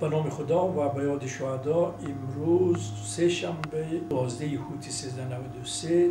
به نام خدا و به یاد شهدا امروز سه شنبه 12 هوتی 1393